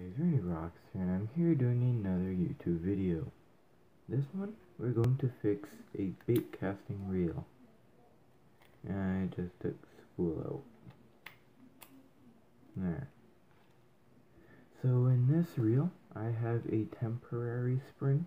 Guys, Ernie Rocks here, and I'm here doing another YouTube video. This one, we're going to fix a bait casting reel. And I just took spool out. There. So in this reel, I have a temporary spring.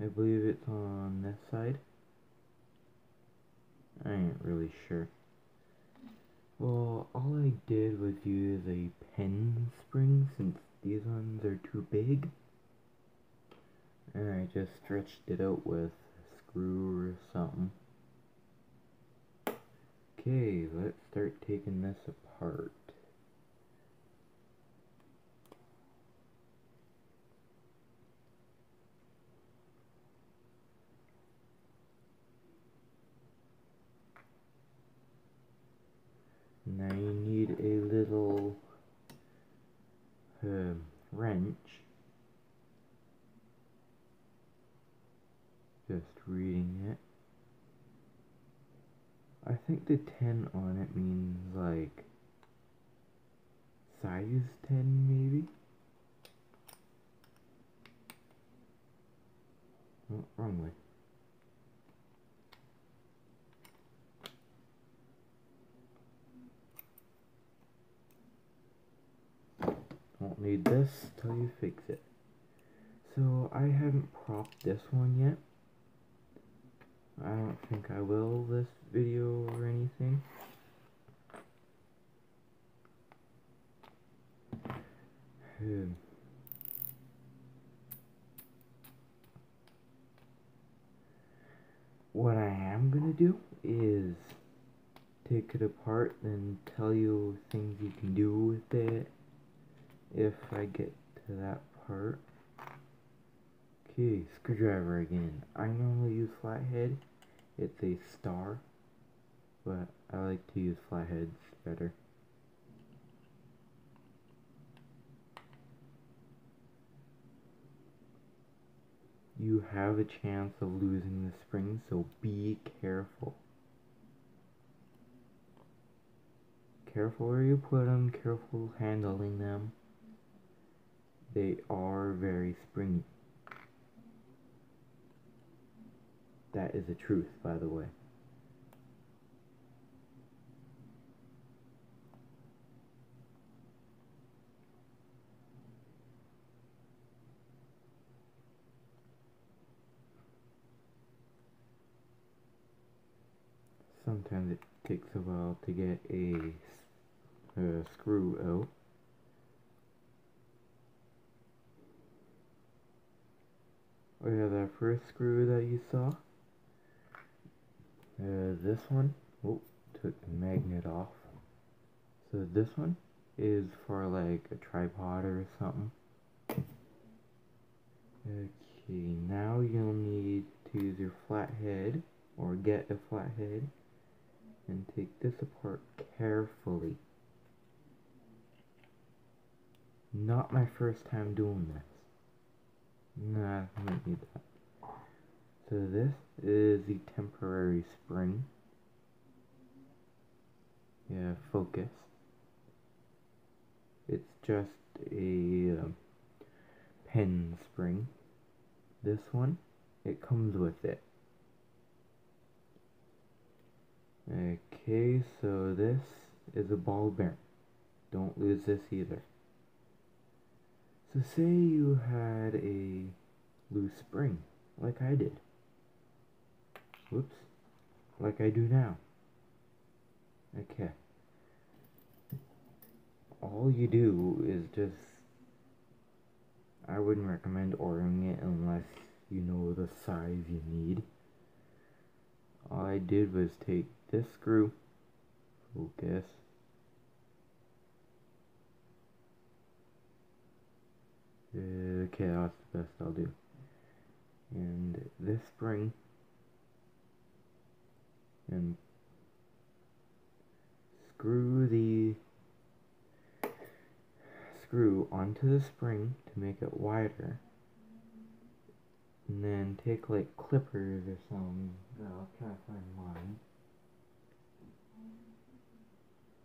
I believe it's on this side. I ain't really sure. Well, all I did was use a pen spring since these ones are too big. And I just stretched it out with a screw or something. Okay, let's start taking this apart. Now you need a little uh, wrench. Just reading it. I think the 10 on it means like size 10 maybe? Oh, wrong way. Need this till you fix it. So I haven't propped this one yet. I don't think I will this video or anything. Hmm. What I am gonna do is take it apart and tell you things you can do with it if I get to that part. Okay, screwdriver again. I normally use flathead. It's a star, but I like to use flatheads better. You have a chance of losing the spring, so be careful. Careful where you put them, careful handling them. They are very springy. That is the truth, by the way. Sometimes it takes a while to get a, a screw out. Oh yeah, that first screw that you saw. Uh, this one, oh, took the magnet off. So this one is for like a tripod or something. Okay, now you'll need to use your flathead or get a flathead and take this apart carefully. Not my first time doing this. Nah, I don't need that. So this is the temporary spring. Yeah, focus. It's just a uh, Penn spring. This one, it comes with it. Okay, so this is a ball bearing. Don't lose this either. So say you had a loose spring, like I did. Whoops. Like I do now. Okay. All you do is just... I wouldn't recommend ordering it unless you know the size you need. All I did was take this screw, focus, okay, that's the best I'll do. And this spring and screw the screw onto the spring to make it wider and then take like clippers or something I'll try to find mine.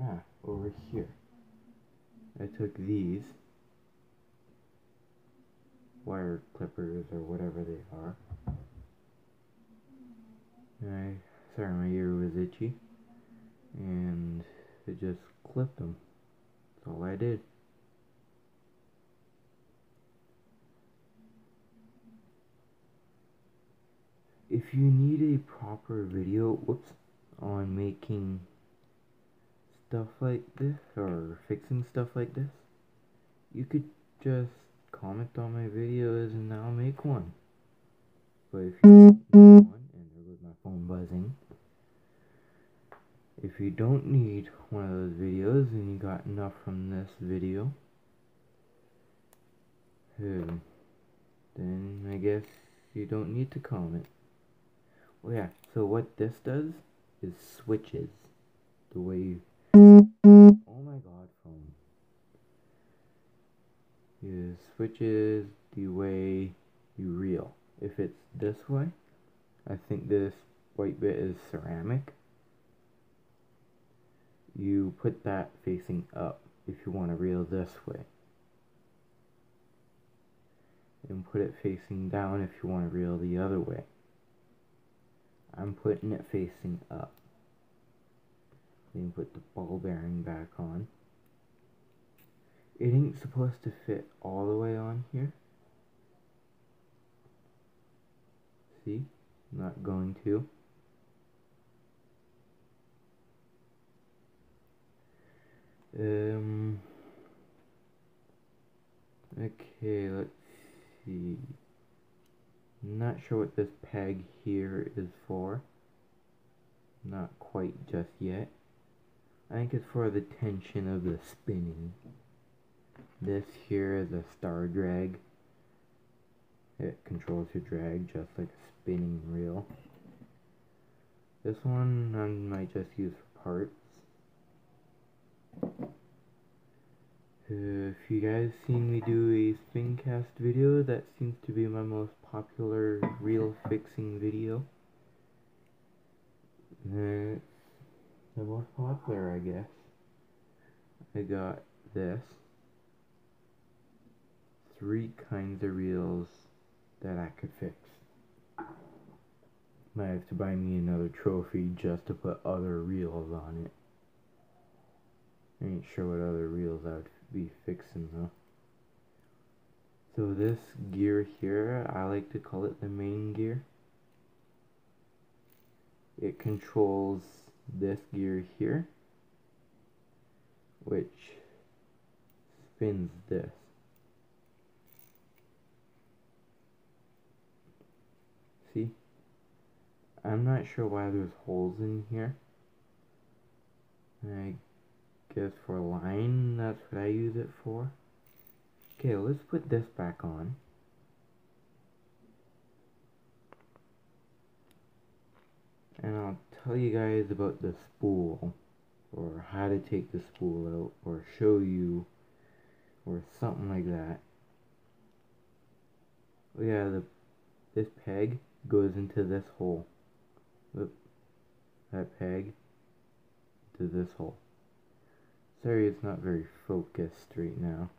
Ah over here. I took these wire clippers or whatever they are. I, sorry, my ear was itchy, and it just clipped them. That's all I did. If you need a proper video, whoops, on making stuff like this, or fixing stuff like this, you could just comment on my videos and I'll make one. But if you need one, and there goes my phone buzzing, if you don't need one of those videos and you got enough from this video, um, then I guess you don't need to comment. Oh yeah, so what this does is switches the way you... Oh my god, phone. It switches the way you reel. If it's this way, I think this white bit is ceramic. You put that facing up if you want to reel this way. And put it facing down if you want to reel the other way. I'm putting it facing up. Then put the ball bearing back on. It ain't supposed to fit all the way on here. See? Not going to. Um. Okay, let's see. Not sure what this peg here is for. Not quite just yet. I think it's for the tension of the spinning. This here is a star drag. It controls your drag just like a spinning reel. This one I might just use for parts. If you guys seen me do a spin cast video, that seems to be my most popular reel fixing video. It's the most popular, I guess. I got this. Three kinds of reels that I could fix. Might have to buy me another trophy just to put other reels on it. I ain't sure what other reels I would be fixing though. So this gear here, I like to call it the main gear. It controls this gear here, which spins this. See? I'm not sure why there's holes in here. I guess for a line, that's what I use it for. Okay, let's put this back on. And I'll tell you guys about the spool, or how to take the spool out, or show you, or something like that. Oh yeah, the this peg goes into this hole. That peg to this hole. Sorry it's not very focused right now.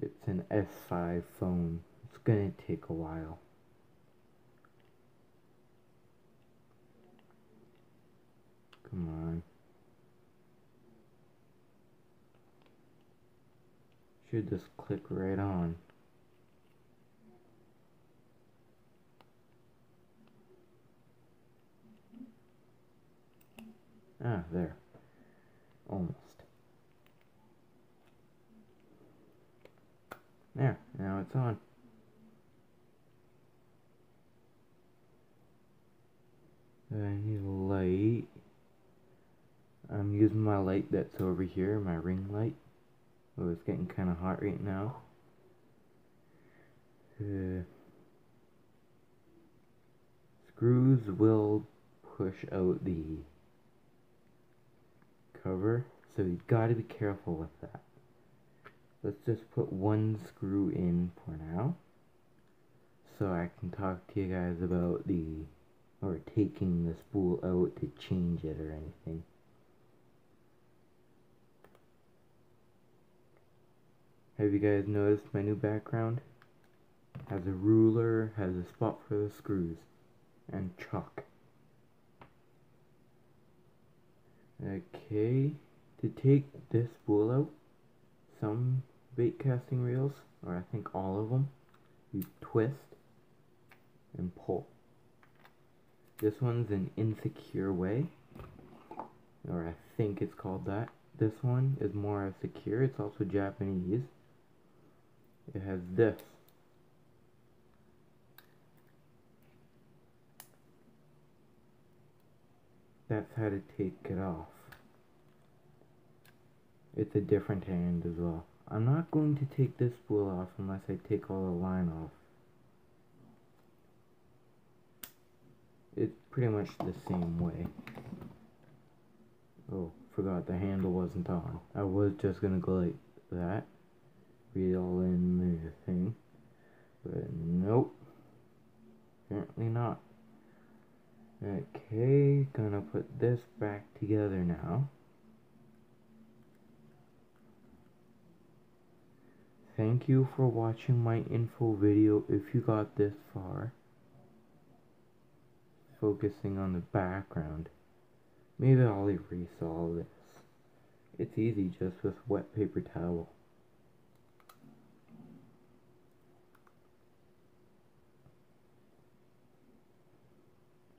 It's an S5 phone. It's gonna take a while. Come on. Should just click right on. Ah, there. Almost. There, now it's on. I need a light. I'm using my light that's over here, my ring light. Oh, it's getting kind of hot right now. Uh, screws will push out the cover, so you gotta be careful with that. Let's just put one screw in for now, so I can talk to you guys about the, or taking the spool out to change it or anything. Have you guys noticed my new background? Has a ruler, has a spot for the screws, and chalk. Okay, to take this spool out, some bait casting reels, or I think all of them, you twist and pull. This one's an insecure way, or I think it's called that. This one is more secure, it's also Japanese. It has this. That's how to take it off. It's a different hand as well. I'm not going to take this spool off unless I take all the line off. It's pretty much the same way. Oh, forgot the handle wasn't on. I was just gonna go like that. Reel in the thing. But nope. Apparently not. Okay, gonna put this back together now. Thank you for watching my info video if you got this far. Focusing on the background. Maybe I'll erase all this. It's easy just with wet paper towel.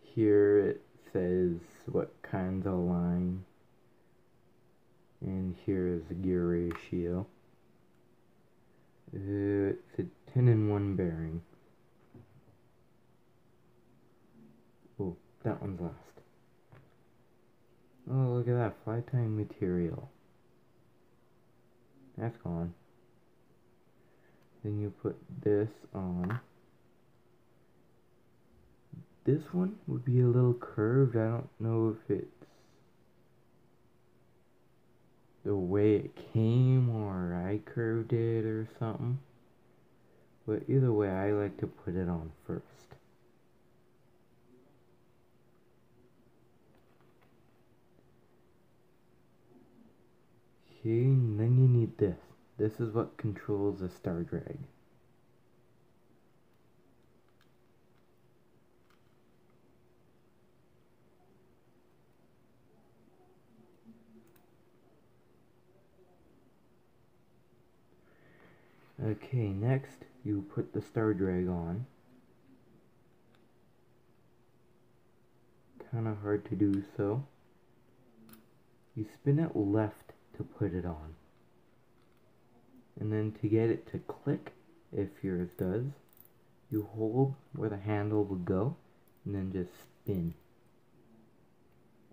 Here it says what kinds of line. And here is the gear ratio. Uh, it's a 10 in 1 bearing. Oh, that one's last. Oh, look at that, fly tying material. That's gone. Then you put this on. This one would be a little curved. I don't know if it's the way it came or I curved it or something. But either way, I like to put it on first. Okay, and then you need this. This is what controls the star drag. Okay, next you put the star drag on. Kind of hard to do so. You spin it left to put it on. And then to get it to click, if yours does, you hold where the handle would go and then just spin.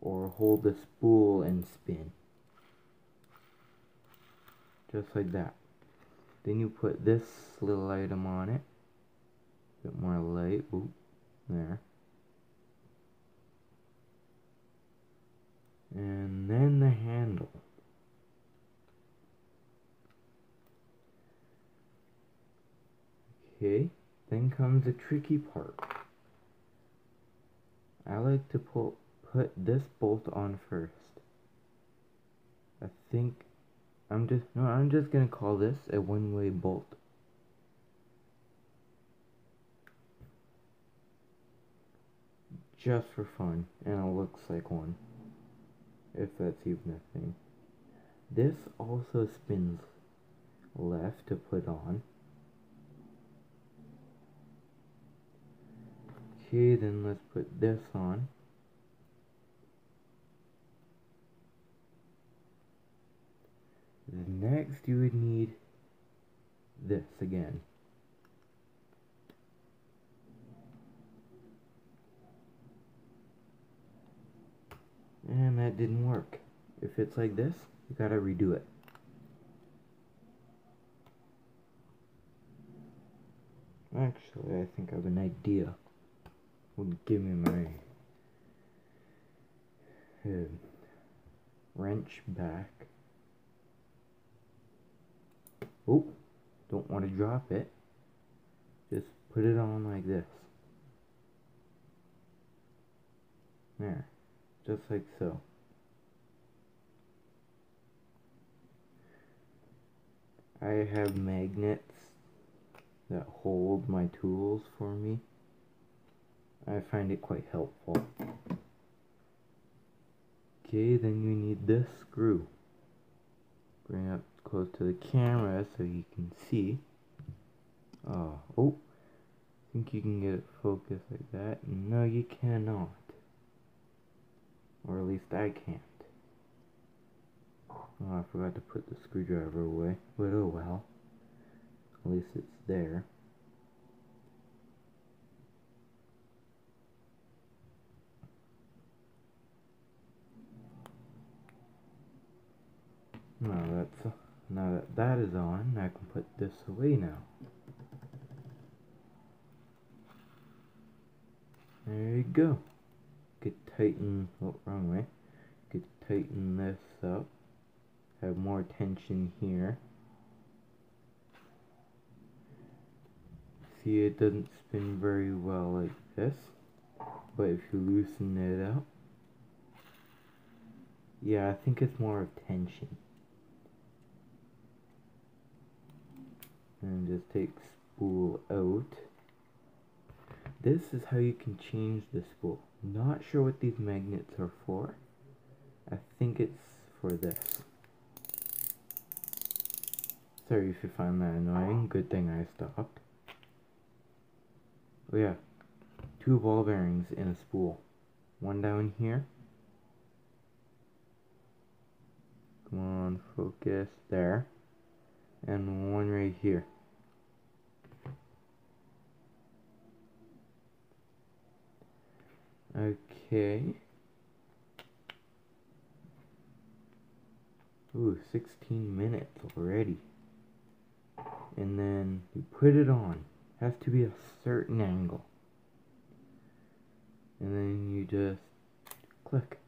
Or hold the spool and spin. Just like that. Then you put this little item on it. A bit more light. Ooh, there. And then the handle. Okay, then comes the tricky part. I like to put, put this bolt on first. I think I'm just, no, I'm just gonna call this a one-way bolt. Just for fun, and it looks like one. If that's even a thing. This also spins left to put on. Okay, then let's put this on. Next, you would need this again. And that didn't work. If it's like this, you gotta redo it. Actually, I think I have an idea. Will give me my uh, wrench back. Oh, don't want to drop it. Just put it on like this. There. Just like so. I have magnets that hold my tools for me. I find it quite helpful. Okay, then you need this screw. Bring up close to the camera so you can see. Uh, oh, oh, think you can get it focused like that? No, you cannot. Or at least I can't. Oh, I forgot to put the screwdriver away. But oh well. At least it's there. Now that's now that that is on, I can put this away now. There you go. Could tighten, oh, wrong way. Could tighten this up. Have more tension here. See, it doesn't spin very well like this. But if you loosen it up, yeah, I think it's more of tension. And just take spool out. This is how you can change the spool. Not sure what these magnets are for. I think it's for this. Sorry if you find that annoying. Good thing I stopped. Oh yeah. Two ball bearings in a spool. One down here. Come on, focus. There. And one right here. Okay. Ooh, 16 minutes already. And then you put it on. Has to be a certain angle. And then you just click.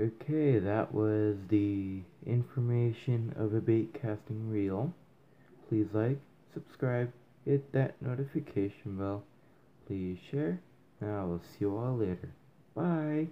Okay, that was the information of a bait casting reel. Please like, subscribe, hit that notification bell, please share, and I will see you all later. Bye!